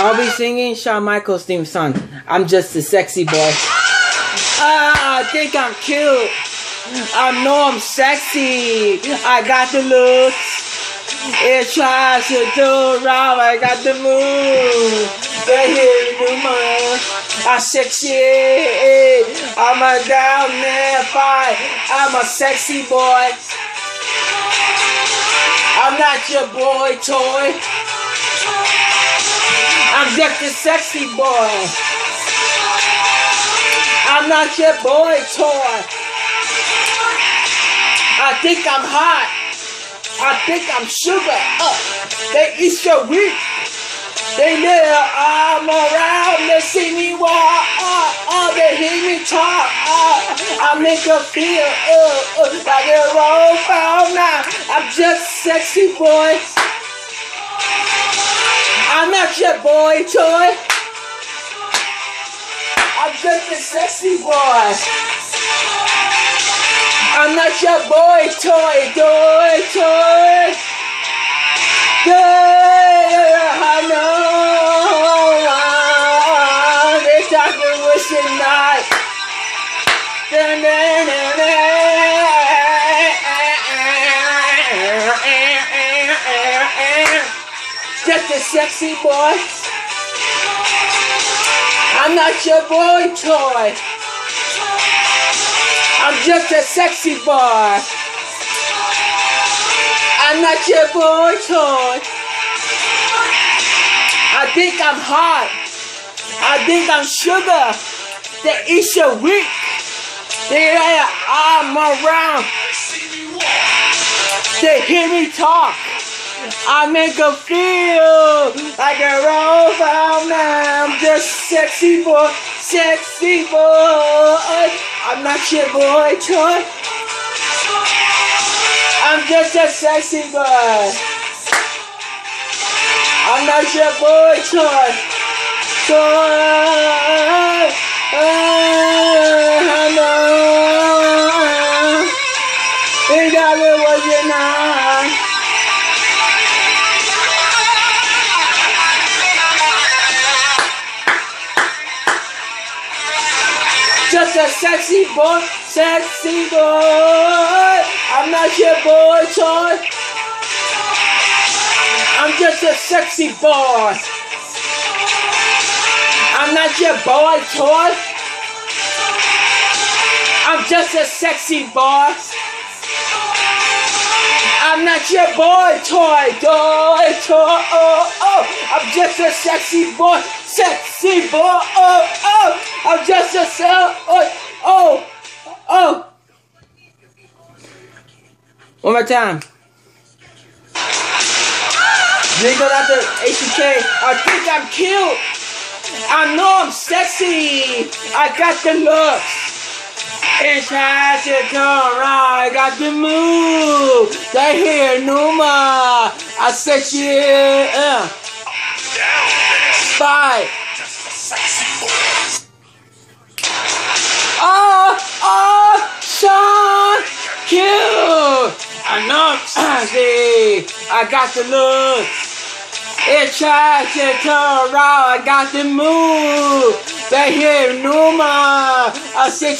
I'll be singing Shawn Michaels theme song. I'm just a sexy boy. Ah, I think I'm cute. I know I'm sexy. I got the looks. It tries to do wrong. I got the move. The hit rumor. I'm sexy. I'm a down there fight. I'm a sexy boy. I'm not your boy toy. I'm just a sexy boy. I'm not your boy toy. I think I'm hot. I think I'm sugar. They eat your weak. They little arm around, they see me walk, uh, uh, they hear me talk, uh, I make her feel, uh, uh, like a roll found now. I'm just sexy boy. I'm not your boy toy. I'm just a sexy boy. I'm not your boy toy, toy, toy. Yeah, I know. Just a sexy boy. I'm not your boy toy. I'm just a sexy boy. I'm not your boy toy. I think I'm hot. I think I'm sugar. They eat your weak. They lay arm around. They hear me talk. I make them feel like a robot man. I'm just sexy boy, sexy boy. I'm not your boy toy. I'm just a sexy boy. I'm not your boy toy. Toy. A sexy boy, sexy boy. I'm not your boy toy. I'm just a sexy boy. I'm not your boy toy. I'm just a sexy boy. Not your boy toy, toy, toy. Oh, oh. I'm just a sexy boy, sexy boy. Oh, oh. I'm just a cell. Oh, oh, oh. One more time. Jingle out the ACK. I think I'm cute. I know I'm sexy. I got the looks. It's time to come around. I got the move. They hear Numa. I said shit. Uh. Bye. Oh, oh, Sean, cute. I know I'm. I got the look. It tries to come around. I got the move. Hear Numa.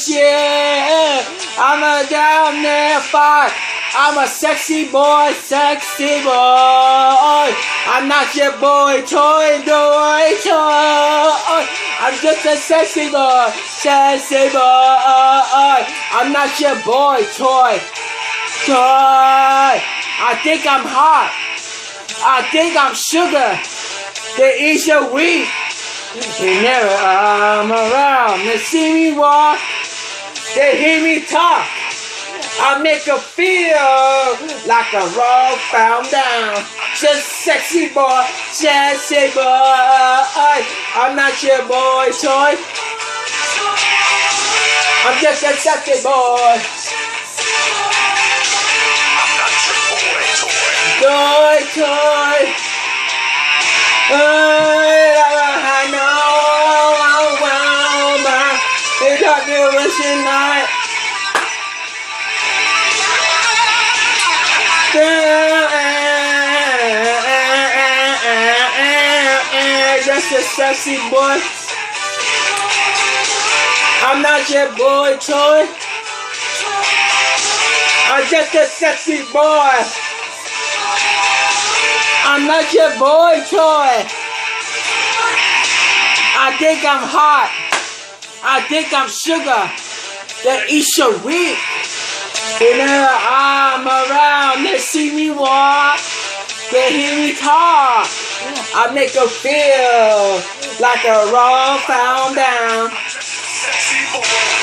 Yeah. I'm a down there fight. I'm a sexy boy, sexy boy. I'm not your boy, toy, toy, toy. I'm just a sexy boy, sexy boy. I'm not your boy, toy, toy. I think I'm hot. I think I'm sugar. They eat your wheat. They never I'm around. They see me walk. They hear me talk. I make her feel like a rock found down. Just sexy boy, sexy boy. I'm not your boy toy. I'm just a sexy boy. Toy, toy. I Got me wishing night. just a sexy boy. I'm not your boy toy. I'm just a sexy boy. I'm not your boy toy. I think I'm hot. I think I'm sugar. That eats your weak. Whenever I'm around, they see me walk. They hear me talk. I make them feel like a raw found down.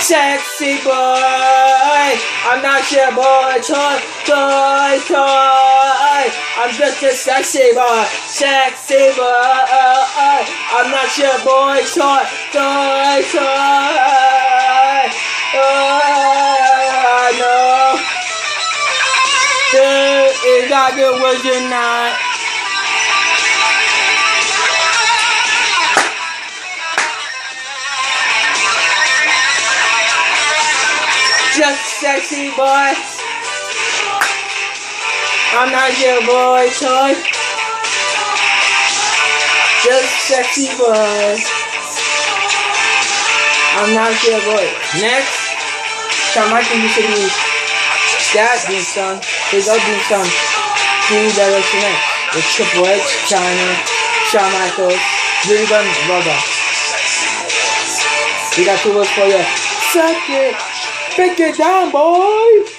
Sexy boy, I'm not your boy toy, toy, toy. I'm just a sexy boy, sexy boy. I'm not your boy toy, toy, toy. Oh, no. Dude, is that good was tonight? Just sexy boy. I'm not your boy toy. Just sexy boy. I'm not your boy. Next, Shawn Michaels used to be that being sung. His other being sung. Two Direction X. With Triple H, Chyna, Shawn Michaels, Gunn, Rubber. We got two words for you. Suck it. Break it down, boy.